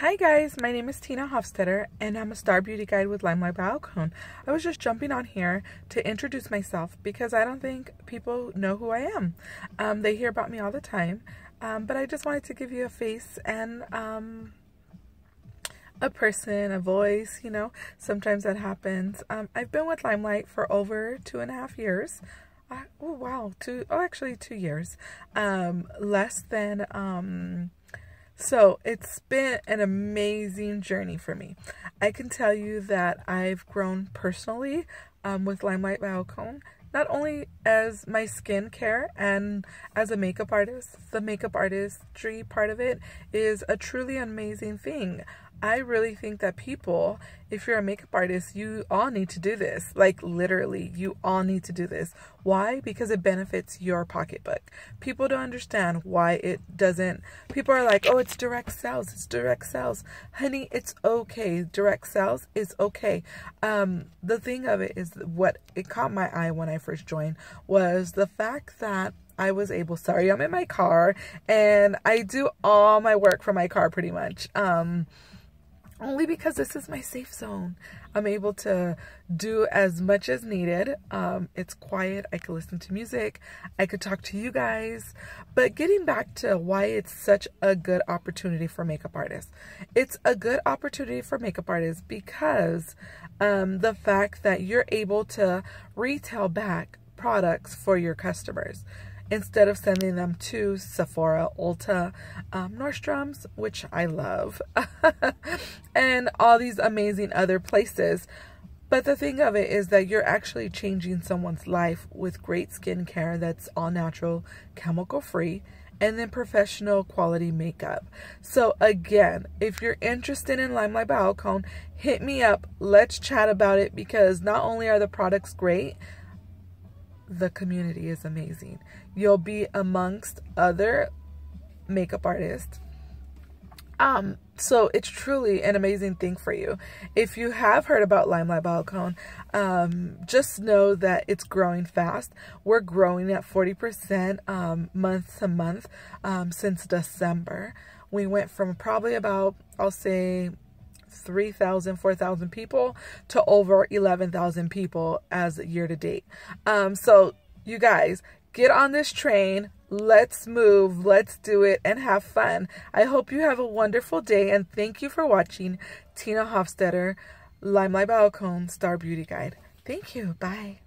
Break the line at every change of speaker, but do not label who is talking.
Hi guys, my name is Teena Hoffstetter and I'm a star beauty guide with Limelight by Alcone. I was just jumping on here to introduce myself because I don't think people know who I am. Um, they hear about me all the time, um, but I just wanted to give you a face and um, a person, a voice, you know, sometimes that happens. Um, I've been with Limelight for over two and a half years. Uh, oh wow, two, oh actually two years. Um, less than, um, so it's been an amazing journey for me. I can tell you that I've grown personally um, with Limelight by Alcone, not only as my skincare and as a makeup artist. The makeup artistry part of it is a truly amazing thing. I really think that people, if you're a makeup artist, you all need to do this. Like literally, you all need to do this. Why? Because it benefits your pocketbook. People don't understand why it doesn't. People are like, oh, it's direct sales. It's direct sales. Honey, it's okay. Direct sales is okay. Um, the thing of it is what it caught my eye when I first joined was the fact that I was able, sorry, I'm in my car and I do all my work from my car pretty much. Um, only because this is my safe zone. I'm able to do as much as needed. Um, it's quiet. I could listen to music. I could talk to you guys. But getting back to why it's such a good opportunity for makeup artists. It's a good opportunity for makeup artists because um, the fact that you're able to retail back products for your customers instead of sending them to Sephora, Ulta, um, Nordstrom's, which I love, and all these amazing other places. But the thing of it is that you're actually changing someone's life with great skincare that's all natural, chemical free, and then professional quality makeup. So again, if you're interested in Limelight by hit me up. Let's chat about it because not only are the products great, the community is amazing. You'll be amongst other makeup artists. Um, so it's truly an amazing thing for you. If you have heard about Limelight by Alcone, um, just know that it's growing fast. We're growing at 40% um, month to month um, since December. We went from probably about, I'll say, 3,000, 4,000 people to over 11,000 people as year to date. Um, so you guys, get on this train. Let's move. Let's do it and have fun. I hope you have a wonderful day and thank you for watching Teena Hoffstetter, Limelight by Alcone Star Beauty Guide. Thank you. Bye.